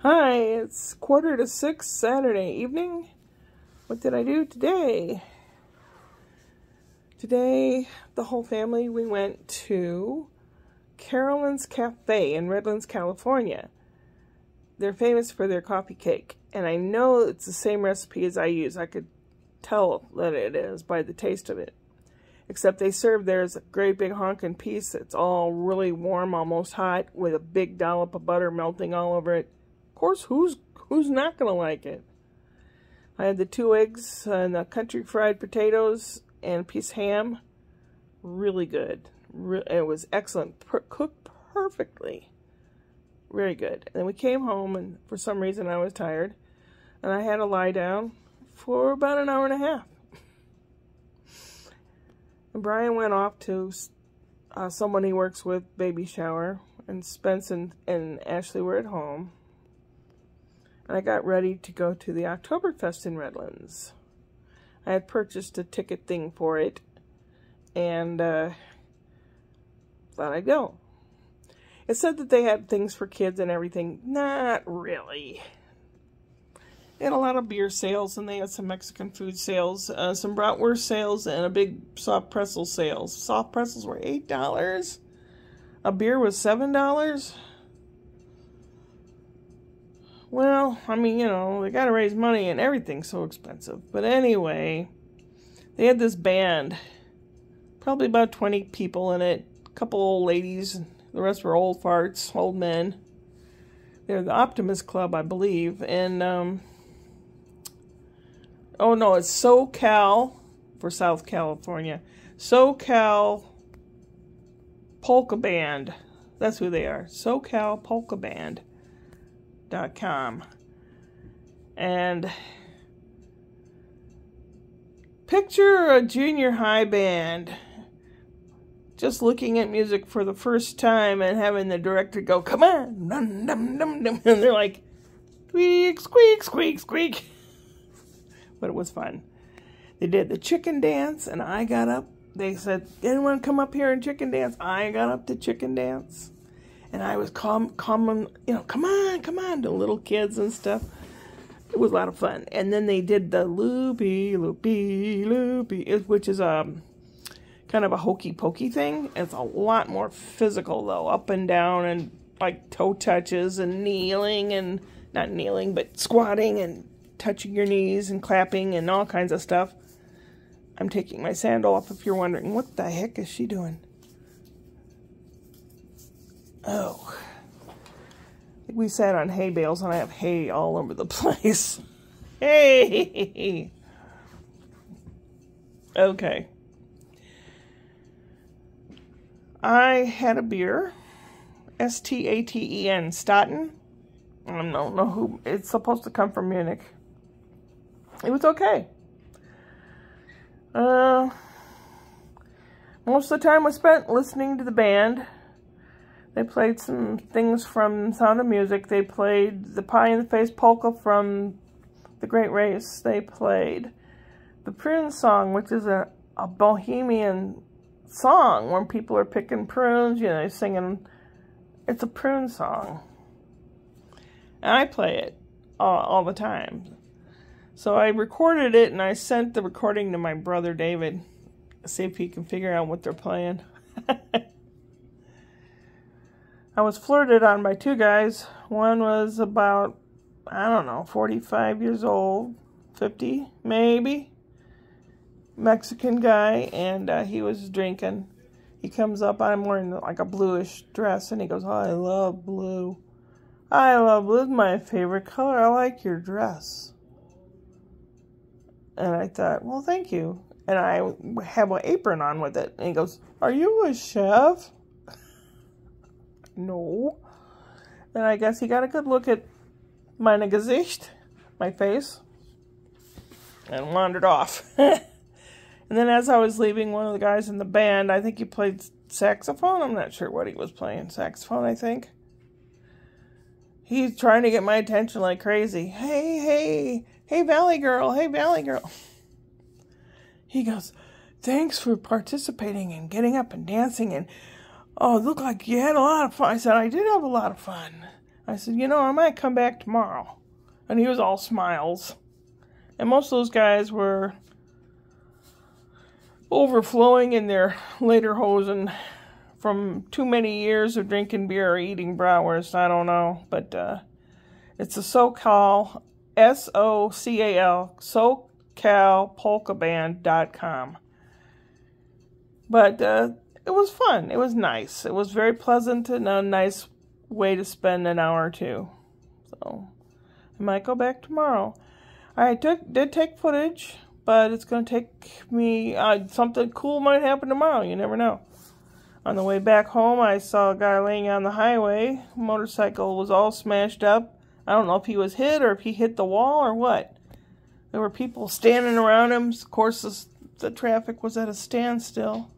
Hi, it's quarter to six Saturday evening. What did I do today? Today, the whole family, we went to Carolyn's Cafe in Redlands, California. They're famous for their coffee cake, and I know it's the same recipe as I use. I could tell that it is by the taste of it. Except they serve theirs a great big honking piece that's all really warm, almost hot, with a big dollop of butter melting all over it. Course, who's who's not going to like it? I had the two eggs and the country fried potatoes and a piece of ham. Really good. Re it was excellent. Per cooked perfectly. Very good. And then we came home, and for some reason I was tired. And I had to lie down for about an hour and a half. And Brian went off to uh, someone he works with baby shower, and Spence and, and Ashley were at home. And I got ready to go to the Oktoberfest in Redlands. I had purchased a ticket thing for it, and uh, thought I'd go. It said that they had things for kids and everything. Not really. They had a lot of beer sales, and they had some Mexican food sales, uh, some bratwurst sales, and a big soft pretzel sales. Soft pretzels were $8. A beer was $7. Well, I mean, you know, they got to raise money, and everything's so expensive. But anyway, they had this band. Probably about 20 people in it. A couple old ladies. The rest were old farts, old men. They're the Optimist Club, I believe. And, um, Oh, no, it's SoCal for South California. SoCal Polka Band. That's who they are. SoCal Polka And picture a junior high band just looking at music for the first time and having the director go, come on, dum, dum, dum, dum. and they're like, squeak, squeak, squeak, squeak but it was fun. They did the chicken dance, and I got up. They said, anyone come up here and chicken dance? I got up to chicken dance. And I was calm, you know, come on, come on, to little kids and stuff. It was a lot of fun. And then they did the loopy, loopy, loopy, which is a um, kind of a hokey pokey thing. It's a lot more physical, though, up and down and like toe touches and kneeling and not kneeling, but squatting and touching your knees and clapping and all kinds of stuff. I'm taking my sandal off if you're wondering, what the heck is she doing? Oh. We sat on hay bales and I have hay all over the place. Hey! Okay. I had a beer. S-P-A-T-E-N. Spaten. I don't know who. It's supposed to come from Munich it was okay. Uh, most of the time was spent listening to the band. They played some things from Sound of Music. They played the Pie in the Face Polka from The Great Race. They played the Prune Song, which is a, a bohemian song when people are picking prunes, you know, singing. It's a prune song. And I play it all, all the time. So I recorded it and I sent the recording to my brother David. See if he can figure out what they're playing. I was flirted on by two guys. One was about, I don't know, 45 years old, 50 maybe. Mexican guy, and uh, he was drinking. He comes up, I'm wearing like a bluish dress, and he goes, oh, I love blue. I love blue. My favorite color. I like your dress. And I thought, well, thank you. And I have an apron on with it. And he goes, are you a chef? No. And I guess he got a good look at my Gesicht, my face, and wandered off. and then as I was leaving, one of the guys in the band, I think he played saxophone. I'm not sure what he was playing. Saxophone, I think. He's trying to get my attention like crazy. Hey, hey, Hey, Valley Girl. Hey, Valley Girl. He goes, Thanks for participating and getting up and dancing. And oh, it looked like you had a lot of fun. I said, I did have a lot of fun. I said, you know, I might come back tomorrow. And he was all smiles. And most of those guys were overflowing in their lederhosen from too many years of drinking beer or eating bratwurst. I don't know. But uh, it's a so cal SoCal, S O C A L, SoCalPolkaBand.com. But uh, it was fun. It was nice. It was very pleasant and a nice way to spend an hour or two. So I might go back tomorrow. I took did take footage, but it's going to take me uh, something cool might happen tomorrow. You never know. On the way back home, I saw a guy laying on the highway. Motorcycle was all smashed up. I don't know if he was hit or if he hit the wall or what. There were people standing around him. Of course, the, the traffic was at a standstill.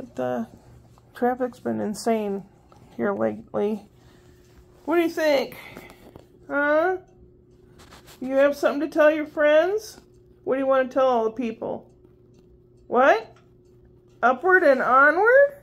But the traffic's been insane here lately. What do you think? Huh? You have something to tell your friends? What do you want to tell all the people? What? Upward and onward?